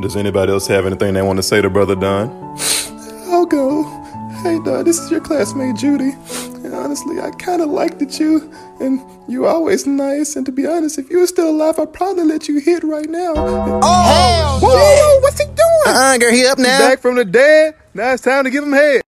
Does anybody else have anything they want to say to Brother Don? I'll go. Hey, Don, this is your classmate Judy. And honestly, I kind of liked it you, and you're always nice. And to be honest, if you were still alive, I'd probably let you hit right now. Oh, Whoa, whoa, what's he doing? uh, girl, he up now. Back from the dead. Now it's time to give him head.